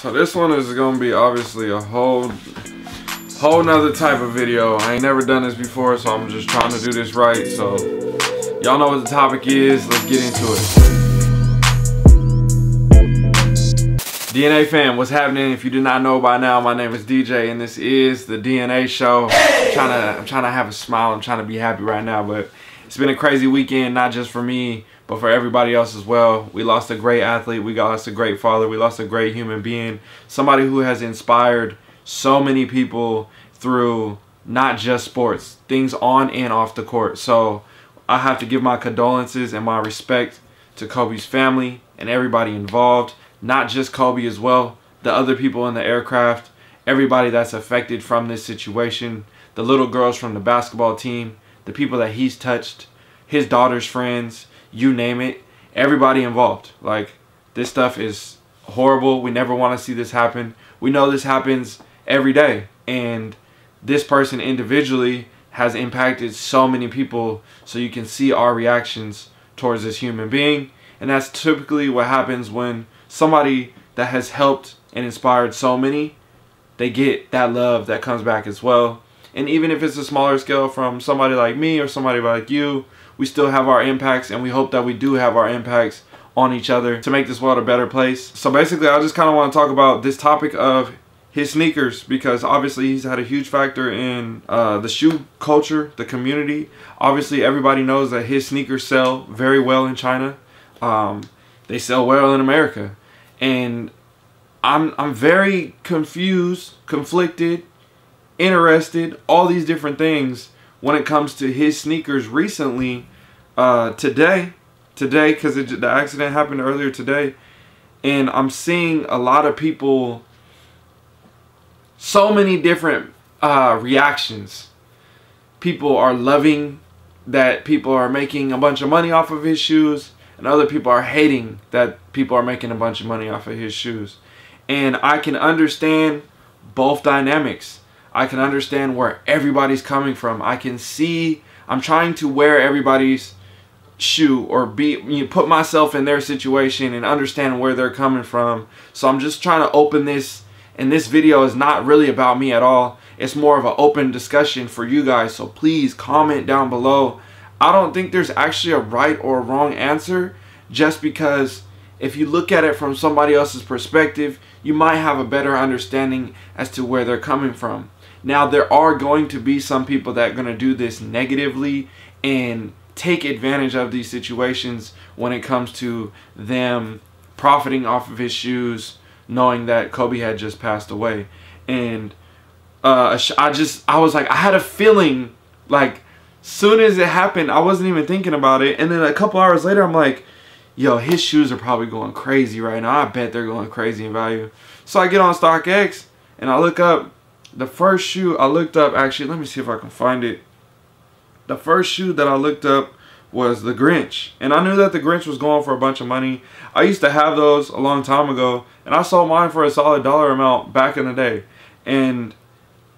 So this one is gonna be obviously a whole whole nother type of video. I ain't never done this before, so I'm just trying to do this right. So y'all know what the topic is. Let's get into it. DNA fam, what's happening? If you did not know by now, my name is DJ and this is the DNA show. I'm trying to I'm trying to have a smile. I'm trying to be happy right now, but it's been a crazy weekend, not just for me, but for everybody else as well. We lost a great athlete. We lost a great father. We lost a great human being. Somebody who has inspired so many people through not just sports, things on and off the court. So I have to give my condolences and my respect to Kobe's family and everybody involved not just Kobe as well, the other people in the aircraft, everybody that's affected from this situation, the little girls from the basketball team, the people that he's touched, his daughter's friends, you name it, everybody involved. Like, this stuff is horrible. We never want to see this happen. We know this happens every day. And this person individually has impacted so many people. So you can see our reactions towards this human being. And that's typically what happens when somebody that has helped and inspired so many, they get that love that comes back as well. And even if it's a smaller scale from somebody like me or somebody like you, we still have our impacts and we hope that we do have our impacts on each other to make this world a better place. So basically, I just kind of want to talk about this topic of his sneakers because obviously he's had a huge factor in uh, the shoe culture, the community. Obviously, everybody knows that his sneakers sell very well in China. Um, they sell well in America and I'm I'm very confused, conflicted, interested, all these different things when it comes to his sneakers recently. Uh, today, today, because the accident happened earlier today, and I'm seeing a lot of people, so many different uh, reactions. People are loving that people are making a bunch of money off of his shoes and other people are hating that people are making a bunch of money off of his shoes. And I can understand both dynamics. I can understand where everybody's coming from. I can see I'm trying to wear everybody's shoe or be you know, put myself in their situation and understand where they're coming from. So I'm just trying to open this and this video is not really about me at all. It's more of an open discussion for you guys. So please comment down below I don't think there's actually a right or wrong answer just because if you look at it from somebody else's perspective, you might have a better understanding as to where they're coming from. Now, there are going to be some people that are going to do this negatively and take advantage of these situations when it comes to them profiting off of his shoes, knowing that Kobe had just passed away. And uh, I just, I was like, I had a feeling like soon as it happened, I wasn't even thinking about it. And then a couple hours later, I'm like, yo, his shoes are probably going crazy right now. I bet they're going crazy in value. So I get on StockX and I look up the first shoe I looked up. Actually, let me see if I can find it. The first shoe that I looked up was the Grinch. And I knew that the Grinch was going for a bunch of money. I used to have those a long time ago. And I sold mine for a solid dollar amount back in the day. And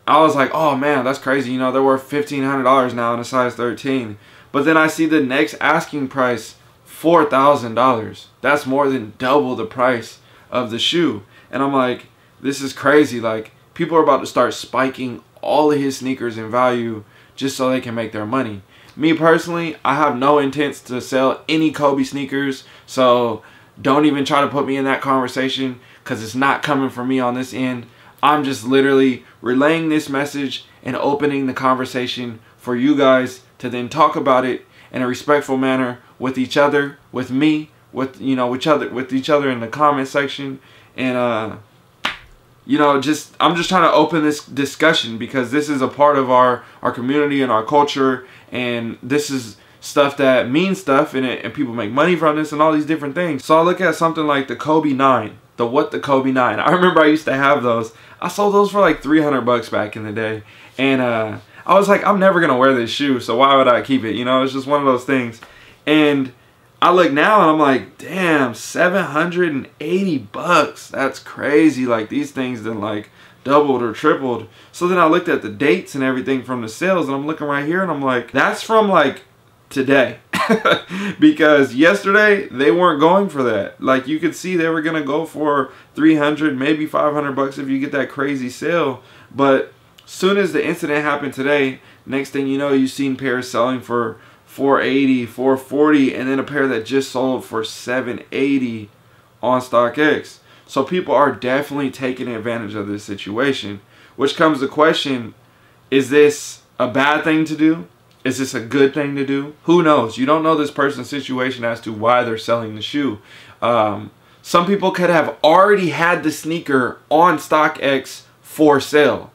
I was like, oh man, that's crazy. You know, they're worth $1,500 now in a size 13. But then I see the next asking price, $4,000. That's more than double the price of the shoe. And I'm like, this is crazy. Like, people are about to start spiking all of his sneakers in value just so they can make their money. Me personally, I have no intents to sell any Kobe sneakers. So don't even try to put me in that conversation because it's not coming from me on this end. I'm just literally relaying this message and opening the conversation for you guys to then talk about it in a respectful manner with each other, with me, with you know, each other with each other in the comment section and uh you know, just I'm just trying to open this discussion because this is a part of our our community and our culture and this is stuff that means stuff and, it, and people make money from this and all these different things. So I look at something like the Kobe 9 the what the Kobe 9. I remember I used to have those. I sold those for like 300 bucks back in the day. And uh, I was like, I'm never to wear this shoe, so why would I keep it? You know, it's just one of those things. And I look now and I'm like, damn, 780 bucks. That's crazy. Like these things then like doubled or tripled. So then I looked at the dates and everything from the sales and I'm looking right here and I'm like, that's from like today. because yesterday they weren't going for that. Like you could see they were going to go for 300, maybe 500 bucks if you get that crazy sale. But soon as the incident happened today, next thing you know, you've seen pairs selling for 480, 440, and then a pair that just sold for 780 on StockX. So people are definitely taking advantage of this situation, which comes the question, is this a bad thing to do? Is this a good thing to do? Who knows? You don't know this person's situation as to why they're selling the shoe. Um, some people could have already had the sneaker on StockX for sale.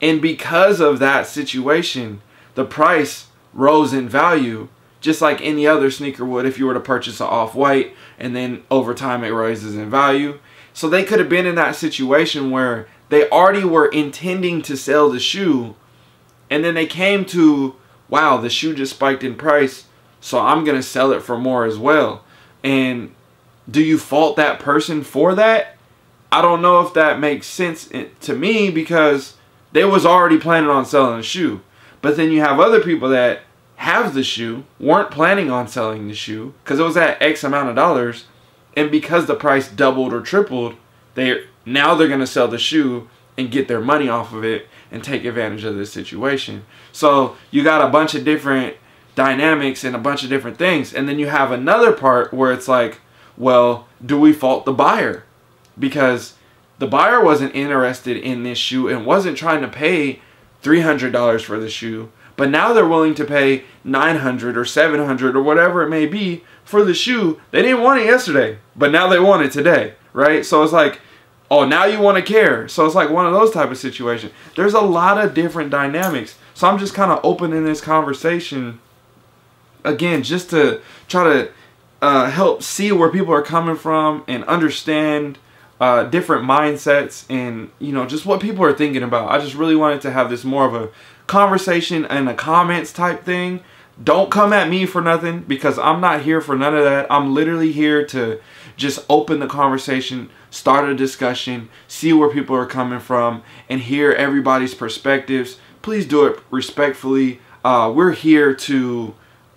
And because of that situation, the price rose in value just like any other sneaker would if you were to purchase an off-white and then over time it rises in value. So they could have been in that situation where they already were intending to sell the shoe and then they came to wow, the shoe just spiked in price, so I'm going to sell it for more as well. And do you fault that person for that? I don't know if that makes sense eh, to me because they was already planning on selling the shoe. But then you have other people that have the shoe, weren't planning on selling the shoe because it was at X amount of dollars, and because the price doubled or tripled, they now they're going to sell the shoe and get their money off of it and take advantage of this situation. So you got a bunch of different dynamics and a bunch of different things. And then you have another part where it's like, well, do we fault the buyer? Because the buyer wasn't interested in this shoe and wasn't trying to pay $300 for the shoe, but now they're willing to pay 900 or 700 or whatever it may be for the shoe. They didn't want it yesterday, but now they want it today, right? So it's like oh now you want to care so it's like one of those type of situations there's a lot of different dynamics so i'm just kind of opening this conversation again just to try to uh, help see where people are coming from and understand uh, different mindsets and you know just what people are thinking about i just really wanted to have this more of a conversation and a comments type thing don't come at me for nothing because i'm not here for none of that i'm literally here to just open the conversation start a discussion, see where people are coming from, and hear everybody's perspectives. Please do it respectfully. Uh, we're here to,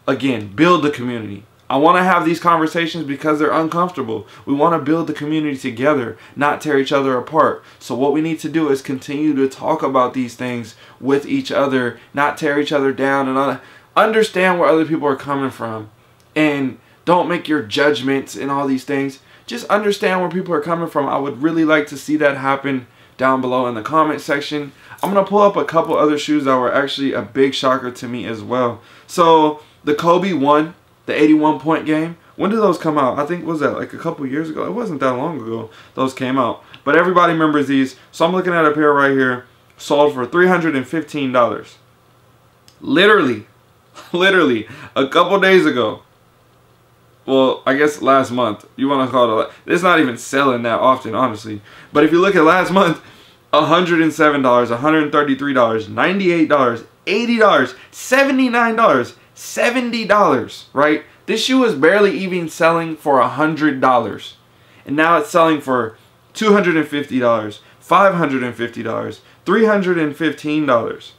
again, build the community. I want to have these conversations because they're uncomfortable. We want to build the community together, not tear each other apart. So what we need to do is continue to talk about these things with each other, not tear each other down and understand where other people are coming from. And don't make your judgments and all these things just understand where people are coming from. I would really like to see that happen down below in the comment section. I'm going to pull up a couple other shoes that were actually a big shocker to me as well. So the Kobe 1, the 81 point game, when did those come out? I think, was that like a couple years ago? It wasn't that long ago those came out. But everybody remembers these. So I'm looking at a pair right here, sold for $315. Literally, literally, a couple days ago, well, I guess last month, you want to call it, it's not even selling that often, honestly. But if you look at last month, $107, $133, $98, $80, $79, $70, right? This shoe was barely even selling for $100. And now it's selling for $250, $550, $315.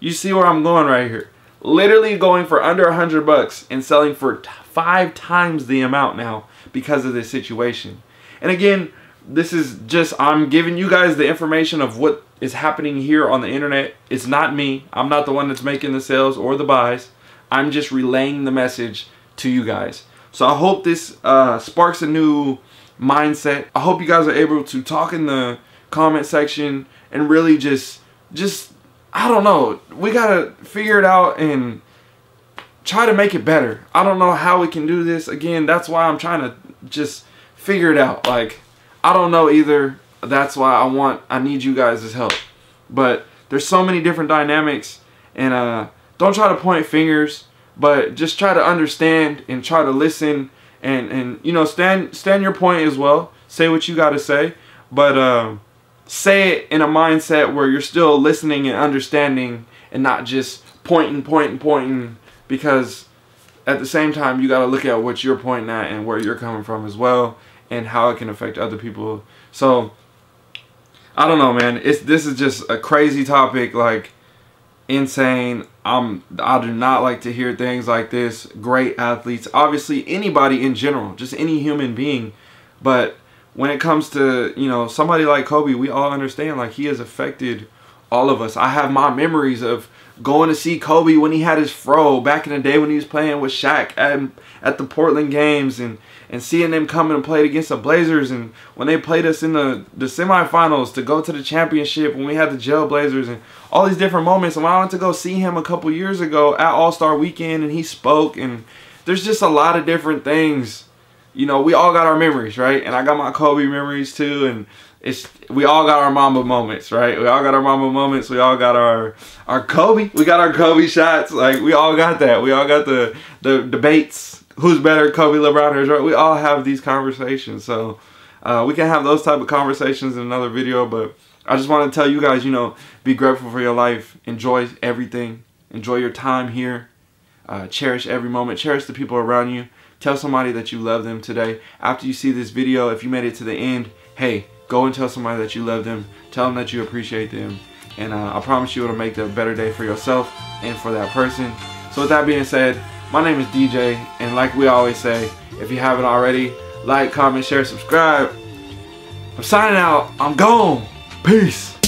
You see where I'm going right here. Literally going for under a hundred bucks and selling for five times the amount now because of this situation. And again, this is just, I'm giving you guys the information of what is happening here on the internet. It's not me. I'm not the one that's making the sales or the buys. I'm just relaying the message to you guys. So I hope this uh, sparks a new mindset. I hope you guys are able to talk in the comment section and really just, just, I don't know. We got to figure it out and try to make it better. I don't know how we can do this. Again, that's why I'm trying to just figure it out. Like, I don't know either. That's why I want, I need you guys' help. But there's so many different dynamics and uh, don't try to point fingers, but just try to understand and try to listen and, and you know, stand, stand your point as well. Say what you got to say, but uh, say it in a mindset where you're still listening and understanding and not just pointing, pointing, pointing because at the same time you got to look at what you're pointing at and where you're coming from as well and how it can affect other people so i don't know man it's this is just a crazy topic like insane. I'm I do not like to hear things like this. Great athletes, obviously anybody in general, just any human being, but when it comes to, you know, somebody like Kobe, we all understand like he has affected all of us. I have my memories of going to see Kobe when he had his fro back in the day when he was playing with Shaq at, at the Portland games and, and seeing them come and play against the Blazers and when they played us in the, the semifinals to go to the championship when we had the Jail Blazers and all these different moments. And when I went to go see him a couple years ago at All-Star Weekend and he spoke and there's just a lot of different things. You know, we all got our memories, right? And I got my Kobe memories too and it's we all got our mamba moments, right? We all got our mamba moments. We all got our our Kobe. We got our Kobe shots. Like we all got that. We all got the the debates. Who's better, Kobe, LeBron, or right? We all have these conversations. So uh, we can have those type of conversations in another video. But I just want to tell you guys, you know, be grateful for your life. Enjoy everything. Enjoy your time here. Uh, cherish every moment. Cherish the people around you. Tell somebody that you love them today. After you see this video, if you made it to the end, hey, Go and tell somebody that you love them. Tell them that you appreciate them. And uh, I promise you it'll make a better day for yourself and for that person. So with that being said, my name is DJ. And like we always say, if you haven't already, like, comment, share, subscribe. I'm signing out. I'm gone. Peace.